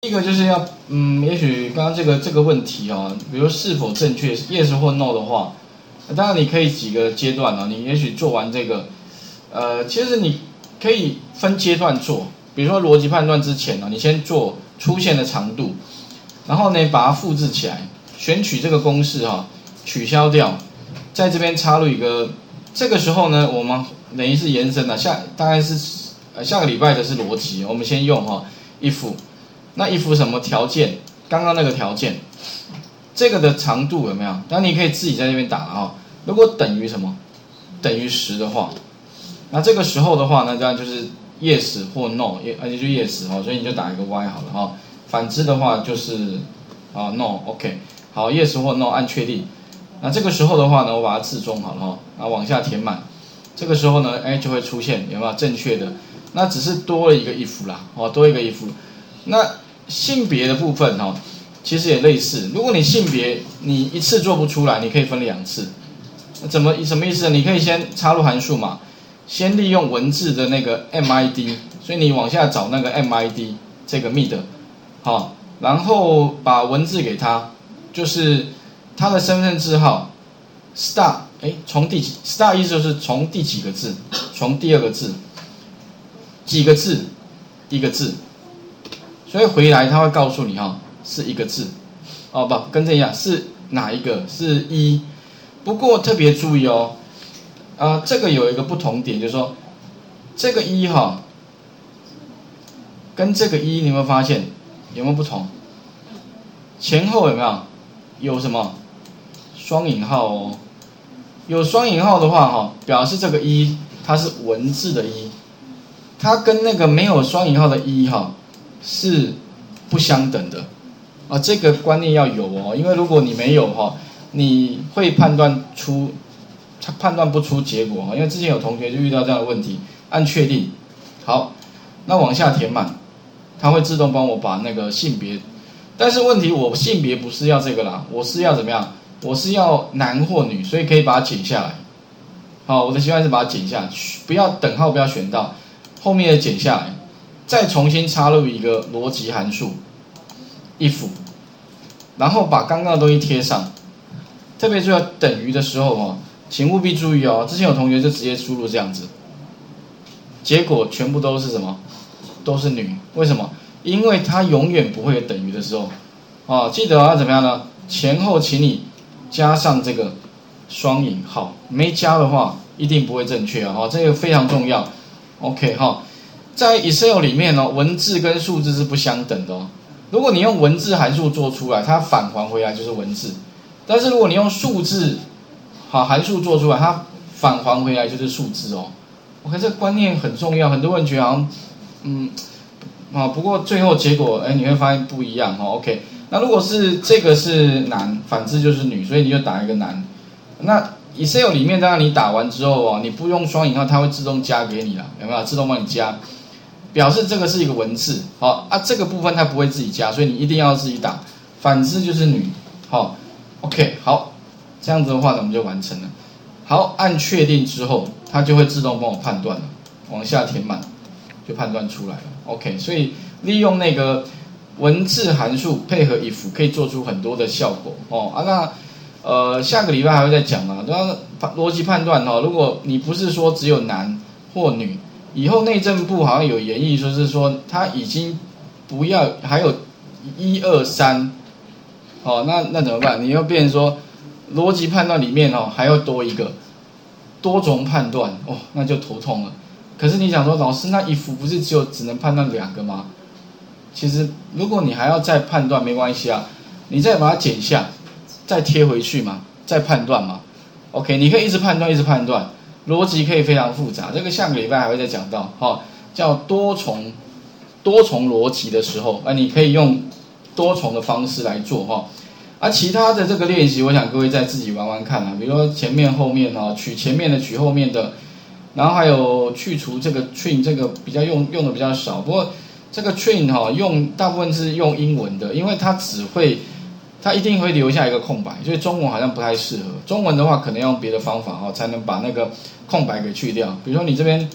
第一个就是要，嗯，也许刚刚这个这个问题啊，比如是否正确，yes 或 no 的话，当然你可以几个阶段啊，你也许做完这个，呃，其实你可以分阶段做，比如说逻辑判断之前呢，你先做出现的长度，然后呢把它复制起来，选取这个公式哈，取消掉，在这边插入一个，这个时候呢，我们等于是延伸了下，大概是呃下个礼拜的是逻辑，我们先用哈 if。那一幅什么条件？刚刚那个条件，这个的长度有没有？那你可以自己在那边打了哈。如果等于什么？等于十的话，那这个时候的话，那这样就是 yes 或 no，而且就 yes 哈，所以你就打一个 y 好了哈。反之的话就是啊 no，OK，好 yes 或 no 按确定。那这个时候的话呢，我把它自中好了哈，然后往下填满。这个时候呢，哎就会出现有没有正确的？那只是多了一个 if 啦，哦多一个 if。那性别的部分哈，其实也类似。如果你性别你一次做不出来，你可以分两次。怎么什么意思？你可以先插入函数嘛，先利用文字的那个 MID，所以你往下找那个 MID 这个 mid，好，然后把文字给他，就是他的身份证号 star，哎，从第几 star 意思就是从第几个字，从第二个字，几个字，一个字。所以回来他会告诉你哈，是一个字，哦不，跟这样是哪一个？是一。不过特别注意哦，啊，这个有一个不同点，就是说，这个一哈，跟这个一，你有没有发现有没有不同？前后有没有？有什么？双引号哦。有双引号的话哈，表示这个一它是文字的一，它跟那个没有双引号的一哈。是不相等的啊，这个观念要有哦，因为如果你没有哈，你会判断出他判断不出结果哈，因为之前有同学就遇到这样的问题，按确定，好，那往下填满，它会自动帮我把那个性别，但是问题我性别不是要这个啦，我是要怎么样？我是要男或女，所以可以把它剪下来，好，我的习惯是把它剪下去，不要等号不要选到后面的剪下来。再重新插入一个逻辑函数，if，然后把刚刚的东西贴上，特别是要等于的时候哦，请务必注意哦。之前有同学就直接输入这样子，结果全部都是什么？都是女。为什么？因为它永远不会有等于的时候。哦，记得要怎么样呢？前后请你加上这个双引号，没加的话一定不会正确啊。哦，这个非常重要。OK 哈。在 Excel 里面哦，文字跟数字是不相等的哦。如果你用文字函数做出来，它返还回来就是文字；但是如果你用数字好函数做出来，它返还回来就是数字哦。我看这个观念很重要，很多人觉得好像嗯啊，不过最后结果哎你会发现不一样哦。OK，那如果是这个是男，反之就是女，所以你就打一个男。那 Excel 里面当然你打完之后哦，你不用双引号，它会自动加给你了，有没有？自动帮你加。表示这个是一个文字，好啊，这个部分它不会自己加，所以你一定要自己打。反之就是女，好，OK，好，这样子的话呢，我们就完成了。好，按确定之后，它就会自动帮我判断了，往下填满，就判断出来了。OK，所以利用那个文字函数配合 if，可以做出很多的效果哦啊。那呃，下个礼拜还会再讲啊，那逻辑判断哦，如果你不是说只有男或女。以后内政部好像有研议，说是说他已经不要还有一二三，哦，那那怎么办？你要变成说逻辑判断里面哦还要多一个多重判断哦，那就头痛了。可是你想说老师那一幅不是只有只能判断两个吗？其实如果你还要再判断没关系啊，你再把它剪下，再贴回去嘛，再判断嘛。OK，你可以一直判断一直判断。逻辑可以非常复杂，这个下个礼拜还会再讲到，哈，叫多重多重逻辑的时候，那你可以用多重的方式来做，哈，而其他的这个练习，我想各位再自己玩玩看啊，比如说前面后面哈，取前面的取后面的，然后还有去除这个 train 这个比较用用的比较少，不过这个 train 哈用大部分是用英文的，因为它只会。它一定会留下一个空白，所以中文好像不太适合。中文的话，可能用别的方法哈，才能把那个空白给去掉。比如说你这边，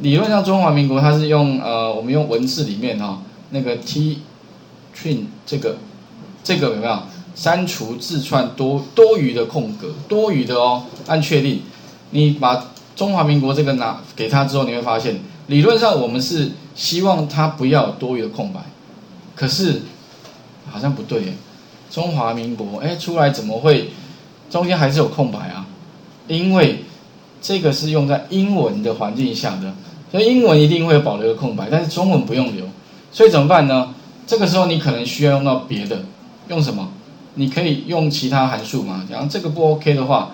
理论上中华民国它是用呃，我们用文字里面哈，那个 T trim 这个这个有没有删除字串多多余的空格，多余的哦，按确定。你把中华民国这个拿给他之后，你会发现，理论上我们是希望他不要多余的空白，可是好像不对耶，中华民国哎出来怎么会中间还是有空白啊？因为这个是用在英文的环境下的，所以英文一定会有保留的空白，但是中文不用留，所以怎么办呢？这个时候你可能需要用到别的，用什么？你可以用其他函数嘛？假如这个不 OK 的话。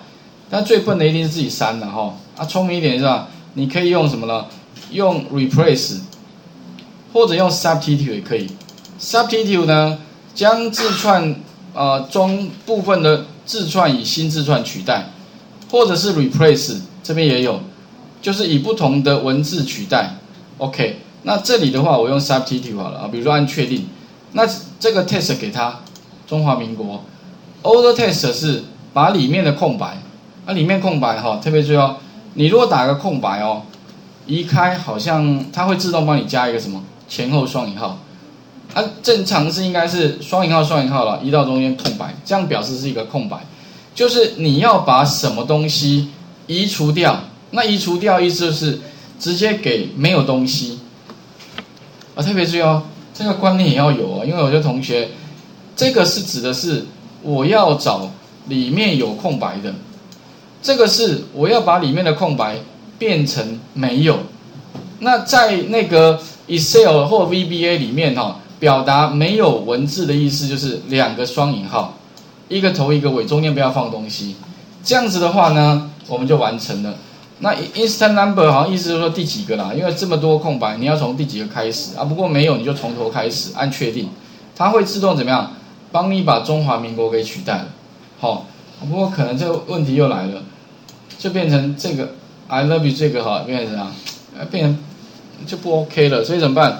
但最笨的一定是自己删的哈，啊，聪明一点是吧？你可以用什么呢？用 replace，或者用 substitute 也可以。substitute 呢，将字串呃中部分的字串以新字串取代，或者是 replace 这边也有，就是以不同的文字取代。OK，那这里的话我用 substitute 好了啊，比如说按确定，那这个 test 给他中华民国，old test 是把里面的空白。那里面空白哈，特别注意哦。你如果打个空白哦，移开好像它会自动帮你加一个什么前后双引号。啊，正常是应该是双引号双引号了，移到中间空白，这样表示是一个空白。就是你要把什么东西移除掉，那移除掉意思就是直接给没有东西。啊，特别注意哦，这个观念也要有哦，因为有些同学，这个是指的是我要找里面有空白的。这个是我要把里面的空白变成没有。那在那个 Excel 或 VBA 里面哈，表达没有文字的意思就是两个双引号，一个头一个尾，中间不要放东西。这样子的话呢，我们就完成了。那 Instant Number 好像意思就是说第几个啦？因为这么多空白，你要从第几个开始啊？不过没有，你就从头开始按确定，它会自动怎么样？帮你把中华民国给取代了。好。不过可能这个问题又来了，就变成这个 I love you 这个哈变成怎样？呃，变成就不 OK 了。所以怎么办？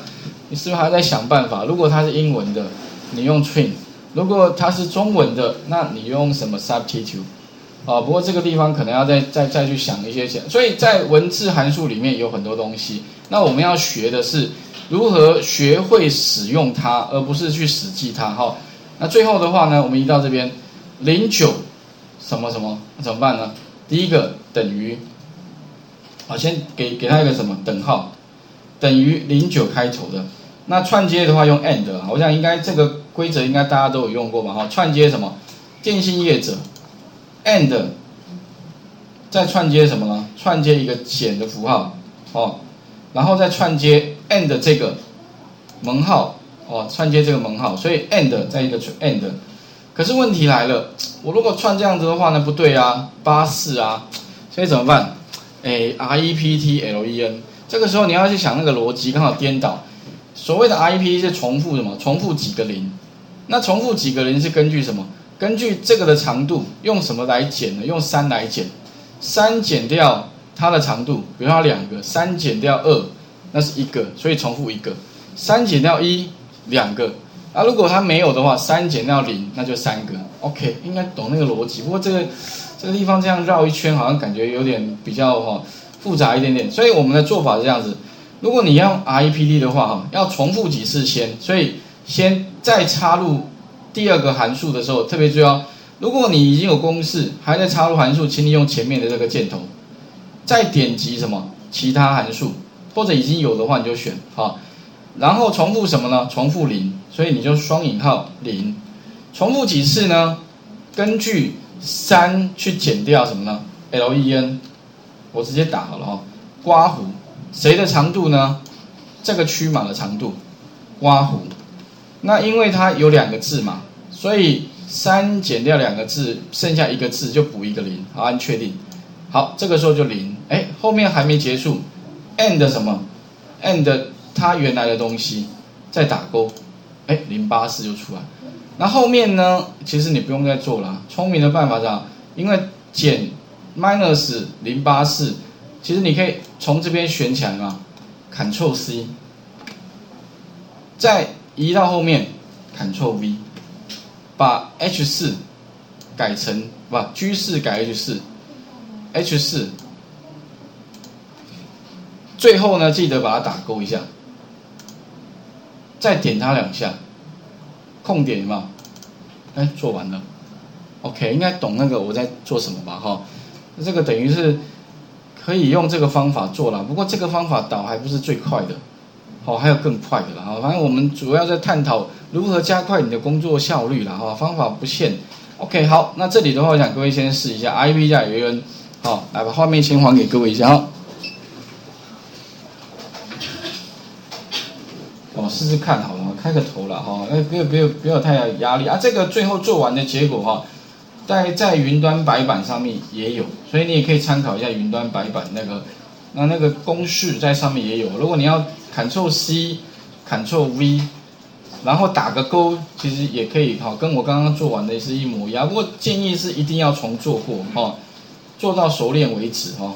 你是不是还在想办法？如果它是英文的，你用 train；如果它是中文的，那你用什么 substitute？啊，不过这个地方可能要再再再去想一些想。所以在文字函数里面有很多东西。那我们要学的是如何学会使用它，而不是去死记它。哈，那最后的话呢，我们移到这边零九。什么什么？怎么办呢？第一个等于，好，先给给他一个什么等号，等于零九开头的。那串接的话用 and，我想应该这个规则应该大家都有用过吧？哈，串接什么？电信业者 and，再串接什么呢？串接一个减的符号，哦，然后再串接 and 这个门号，哦，串接这个门号，所以 and 再一个 and。可是问题来了，我如果串这样子的话呢，不对啊，八四啊，所以怎么办？哎，R E P T L E N，这个时候你要去想那个逻辑，刚好颠倒。所谓的 IP 是重复什么？重复几个零？那重复几个零是根据什么？根据这个的长度，用什么来减呢？用三来减，三减掉它的长度，比如它两个，三减掉二，那是一个，所以重复一个。三减掉一，两个。啊，如果它没有的话，三减掉零，那就三个。OK，应该懂那个逻辑。不过这个这个地方这样绕一圈，好像感觉有点比较哈复杂一点点。所以我们的做法是这样子：如果你要 REPD 的话，哈，要重复几次先。所以先再插入第二个函数的时候，特别注意哦。如果你已经有公式，还在插入函数，请你用前面的这个箭头，再点击什么其他函数，或者已经有的话，你就选哈。然后重复什么呢？重复零，所以你就双引号零，重复几次呢？根据三去减掉什么呢？len，我直接打好了哈。刮胡，谁的长度呢？这个区码的长度，刮弧。那因为它有两个字嘛，所以三减掉两个字，剩下一个字就补一个零，好按确定。好，这个时候就零。哎，后面还没结束，and 什么？and 它原来的东西再打勾，哎，零八四就出来。那后面呢？其实你不用再做了。聪明的办法是啊，因为减 minus 零八四，其实你可以从这边选起来嘛，Ctrl C，再移到后面，Ctrl V，把 H 四改成不 G 四改 H 四，H 四，最后呢，记得把它打勾一下。再点它两下，空点嘛？哎，做完了。OK，应该懂那个我在做什么吧？哈，这个等于是可以用这个方法做了。不过这个方法导还不是最快的，好，还有更快的了。哈，反正我们主要在探讨如何加快你的工作效率了。哈，方法不限。OK，好，那这里的话，我想各位先试一下 IP 加有人，好，来把画面先还给各位一下哈。哦，试试看好了，开个头了哈，哎，不要不要不要太有压力啊。这个最后做完的结果哈。在在云端白板上面也有，所以你也可以参考一下云端白板那个，那那个公式在上面也有。如果你要 Ctrl C、Ctrl V，然后打个勾，其实也可以哈，跟我刚刚做完的是一模一样。不过建议是一定要重做过哈，做到熟练为止哈。